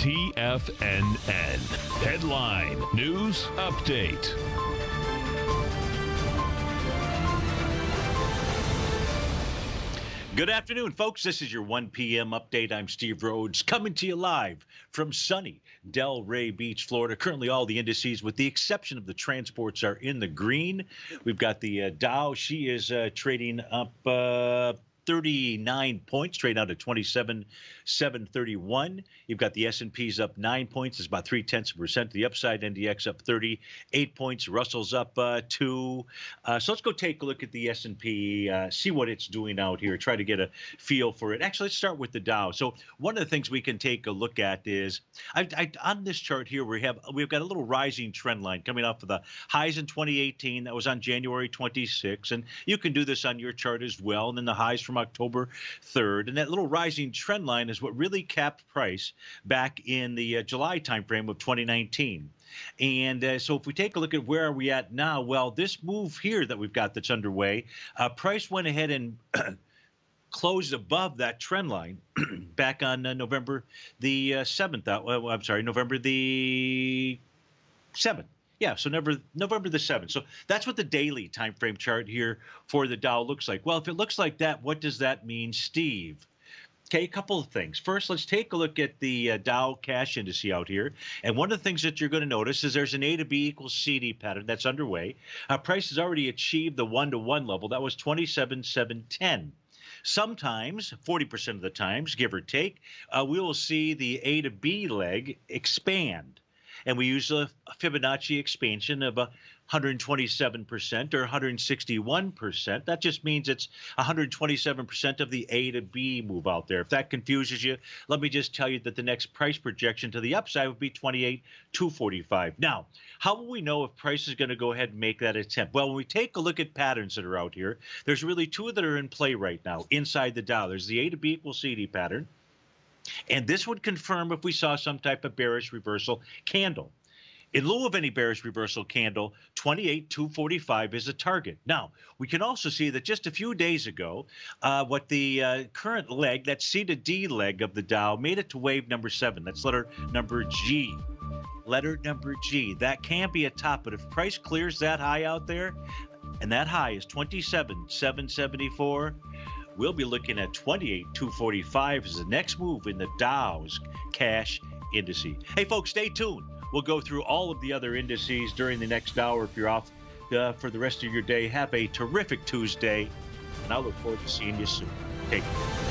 TFNN. Headline News Update. Good afternoon, folks. This is your 1 p.m. update. I'm Steve Rhodes coming to you live from sunny Delray Beach, Florida. Currently, all the indices, with the exception of the transports, are in the green. We've got the uh, Dow. She is uh, trading up. Uh, 39 points, trade out to 27, 731. You've got the S&P's up nine points, it's about three tenths of a percent. The upside NDX up 38 points. Russell's up uh, two. Uh, so let's go take a look at the S&P, uh, see what it's doing out here. Try to get a feel for it. Actually, let's start with the Dow. So one of the things we can take a look at is I, I, on this chart here we have we've got a little rising trend line coming off of the highs in 2018 that was on January 26, and you can do this on your chart as well. And then the highs from October 3rd. And that little rising trend line is what really capped price back in the uh, July timeframe of 2019. And uh, so if we take a look at where are we at now, well, this move here that we've got that's underway, uh, price went ahead and closed above that trend line back on uh, November the uh, 7th. Uh, I'm sorry, November the 7th. Yeah, so November November the 7th. So that's what the daily time frame chart here for the Dow looks like. Well, if it looks like that, what does that mean, Steve? Okay, a couple of things. First, let's take a look at the uh, Dow cash index out here. And one of the things that you're going to notice is there's an A to B equals CD pattern that's underway. Uh, price has already achieved the one to one level. That was 27,710. Sometimes, 40% of the times, give or take, uh, we will see the A to B leg expand and we use a Fibonacci expansion of 127% or 161%. That just means it's 127% of the A to B move out there. If that confuses you, let me just tell you that the next price projection to the upside would be 28 245. Now, how will we know if price is going to go ahead and make that attempt? Well, when we take a look at patterns that are out here, there's really two that are in play right now inside the Dow. There's the A to B equals CD pattern and this would confirm if we saw some type of bearish reversal candle. In lieu of any bearish reversal candle, 28,245 is a target. Now, we can also see that just a few days ago, uh, what the uh, current leg, that C to D leg of the Dow, made it to wave number seven. That's letter number G. Letter number G. That can be a top, but if price clears that high out there, and that high is 27,774, we'll be looking at 28,245 as the next move in the Dow's cash indice. Hey, folks, stay tuned. We'll go through all of the other indices during the next hour. If you're off uh, for the rest of your day, have a terrific Tuesday, and I look forward to seeing you soon. Take care.